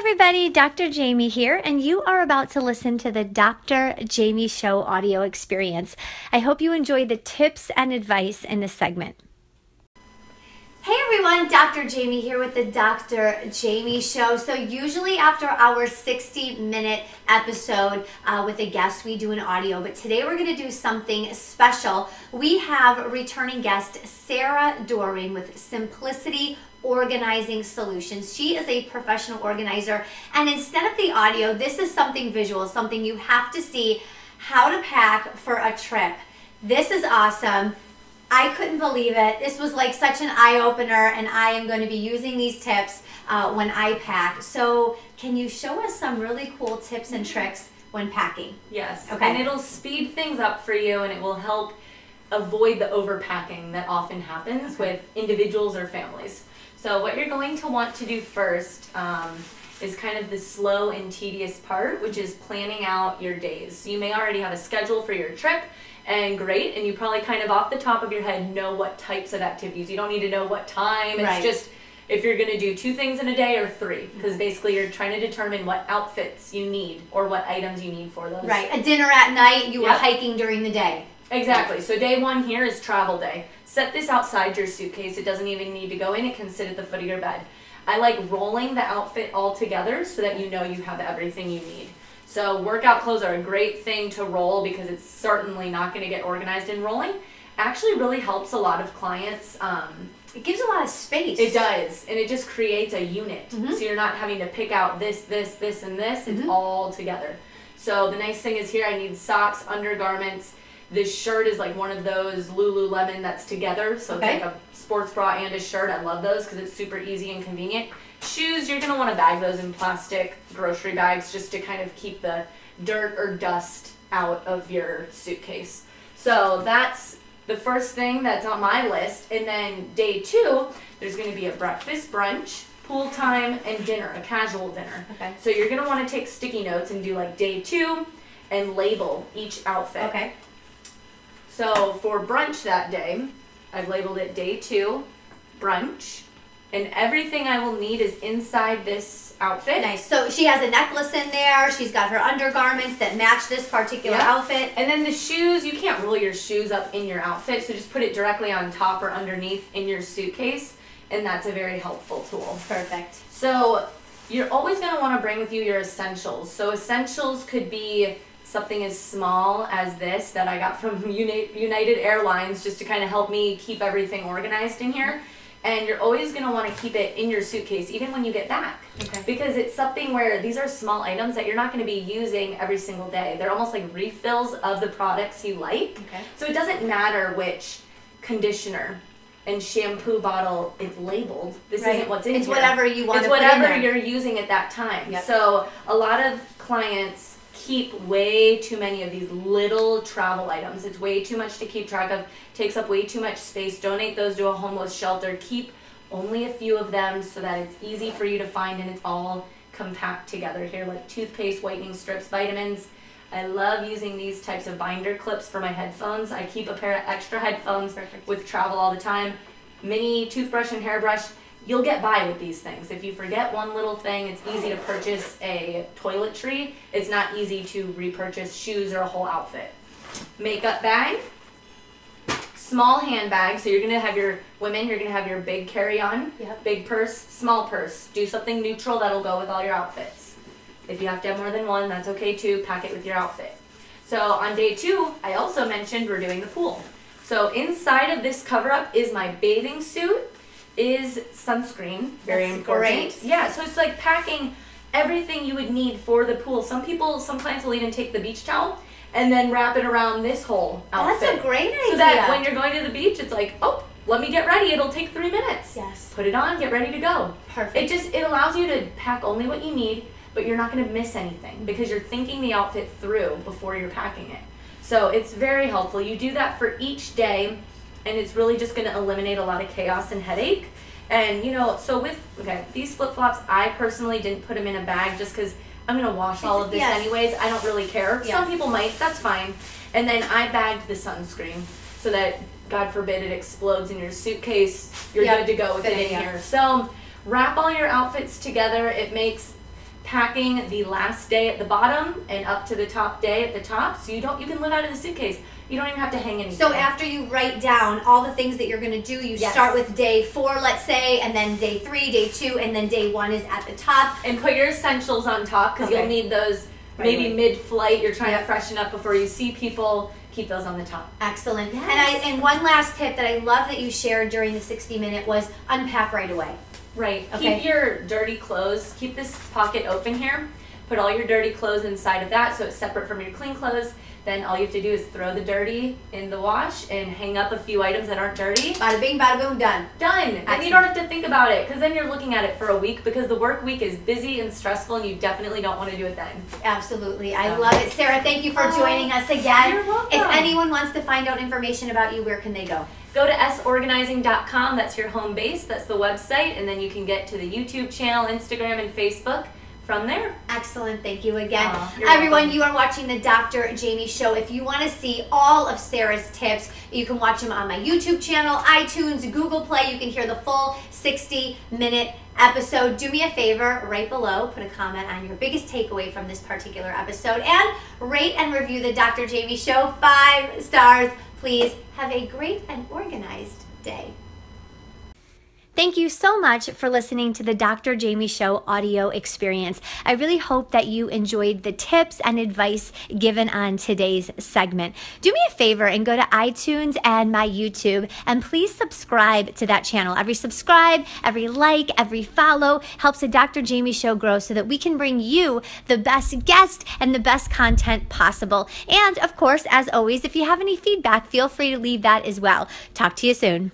everybody, Dr. Jaime here, and you are about to listen to the Dr. Jaime Show audio experience. I hope you enjoy the tips and advice in this segment. Hey everyone, Dr. Jaime here with the Dr. Jaime Show. So, usually after our 60 minute episode uh, with a guest, we do an audio, but today we're going to do something special. We have returning guest Sarah Doering with Simplicity organizing solutions. She is a professional organizer. And instead of the audio, this is something visual, something you have to see how to pack for a trip. This is awesome. I couldn't believe it. This was like such an eye opener, and I am going to be using these tips uh, when I pack. So, can you show us some really cool tips and tricks when packing? Yes. Okay. And it'll speed things up for you and it will help avoid the overpacking that often happens with individuals or families. So, what you're going to want to do first um, is kind of the slow and tedious part, which is planning out your days. So, you may already have a schedule for your trip, and great, and you probably kind of off the top of your head know what types of activities. You don't need to know what time, it's Right. just if you're going to do two things in a day or three, because mm-hmm. basically you're trying to determine what outfits you need or what items you need for those. Right. A dinner at night, you were Yep. hiking during the day. Exactly. So day one here is travel day. Set this outside your suitcase. It doesn't even need to go in. It can sit at the foot of your bed. I like rolling the outfit all together so that you know you have everything you need. So workout clothes are a great thing to roll because it's certainly not going to get organized in rolling. Actually, really helps a lot of clients. Um, It gives a lot of space. it does, and it just creates a unit. Mhm. So you're not having to pick out this, this, this, and this. It's Mhm. all together. So the nice thing is here, I need socks, undergarments. This shirt is like one of those Lululemon that's together. So Okay. it's like a sports bra and a shirt. I love those because it's super easy and convenient. Shoes, you're gonna want to bag those in plastic grocery bags just to kind of keep the dirt or dust out of your suitcase. So that's the first thing that's on my list. And then day two, there's going to be a breakfast, brunch, pool time, and dinner, a casual dinner. Okay. So you're going to want to take sticky notes and do like day two and label each outfit. Okay. So for brunch that day, I've labeled it day two, brunch, and everything I will need is inside this outfit. Nice. So she has a necklace in there. She's got her undergarments that match this particular Yeah. outfit. And then the shoes, you can't roll your shoes up in your outfit, so just put it directly on top or underneath in your suitcase, and that's a very helpful tool. Perfect. So you're always going to want to bring with you your essentials. So essentials could be something as small as this that I got from United Airlines just to kind of help me keep everything organized in here. And you're always going to want to keep it in your suitcase even when you get back. Okay. Because it's something where these are small items that you're not going to be using every single day. They're almost like refills of the products you like. Okay. So it doesn't matter which conditioner and shampoo bottle is labeled. This Right. isn't what's in It's here. whatever you want It's to put in whatever you're using at that time. Yep. So a lot of clients keep way too many of these little travel items. It's way too much to keep track of. Takes up way too much space. Donate those to a homeless shelter. Keep only a few of them so that it's easy for you to find and it's all compact together here like toothpaste, whitening strips, vitamins. I love using these types of binder clips for my headphones. I keep a pair of extra headphones Perfect. with travel all the time. Mini toothbrush and hairbrush. You'll get by with these things. If you forget one little thing, it's easy to purchase a toiletry. It's not easy to repurchase shoes or a whole outfit. Makeup bag, small handbag. So you're gonna have your women. You're gonna have your big carry-on, Yep. big purse, small purse. Do something neutral that'll go with all your outfits. If you have to have more than one, that's okay too. Pack it with your outfit. So on day two, I also mentioned we're doing the pool. So inside of this cover up is my bathing suit, is sunscreen, very That's important. great. Yeah, so it's like packing everything you would need for the pool. Some people, some clients will even take the beach towel and then wrap it around this whole outfit. That's a great idea. So that when you're going to the beach, it's like, oh, let me get ready. It'll take three minutes. yes. Put it on, get ready to go. Perfect. It just it allows you to pack only what you need, but you're not going to miss anything because you're thinking the outfit through before you're packing it. So it's very helpful. You do that for each day, and it's really just going to eliminate a lot of chaos and headache. And you know, so with okay, these flip flops, I personally didn't put them in a bag just because I'm gonna wash all of this Yes. anyways. I don't really care. Yeah. Some people might. That's fine. And then I bagged the sunscreen so that God forbid it explodes in your suitcase. You're Yep. good to go with it Fitting, in yeah. here. So wrap all your outfits together. It makes packing the last day at the bottom and up to the top day at the top. So you don't you can live out of the suitcase. You don't even have to hang anything. So after you write down all the things that you're going to do, you Yes. start with day four, let's say, and then day three, day two, and then day one is at the top. and put your essentials on top because Okay. you'll need those Right maybe away. mid-flight. You're trying Yep. to freshen up before you see people. Keep those on the top. Excellent. Yes. And I and one last tip that I love that you shared during the 60 minute was unpack right away. Right. Okay. Keep your dirty clothes. Keep this pocket open here. Put all your dirty clothes inside of that so it's separate from your clean clothes. Then all you have to do is throw the dirty in the wash and hang up a few items that aren't dirty. Bada bing, bada boom, done. Done. And you don't have to think about it because then you're looking at it for a week because the work week is busy and stressful and you definitely don't want to do it then. Absolutely. I love it. Sarah, thank you for Oh, joining us again. you're welcome. If anyone wants to find out information about you, where can they go? Go to sorganizing.com. That's your home base. That's the website. And then you can get to the YouTube channel, Instagram, and Facebook from there. Excellent. Thank you again. Everyone, welcome. you are watching the Dr. Jaime Show. If you want to see all of Sarah's tips, you can watch them on my YouTube channel, iTunes, Google Play. You can hear the full 60 minute episode. Do me a favor, right below, put a comment on your biggest takeaway from this particular episode and rate and review the Dr. Jaime Show. Five stars. Please have a great and organized day. Thank you so much for listening to the Dr. Jaime Show audio experience. I really hope that you enjoyed the tips and advice given on today's segment. Do me a favor and go to iTunes and my YouTube and please subscribe to that channel. Every subscribe, every like, every follow helps the Dr. Jamie Show grow so that we can bring you the best guest and the best content possible. And of course, as always, if you have any feedback, feel free to leave that as well. Talk to you soon.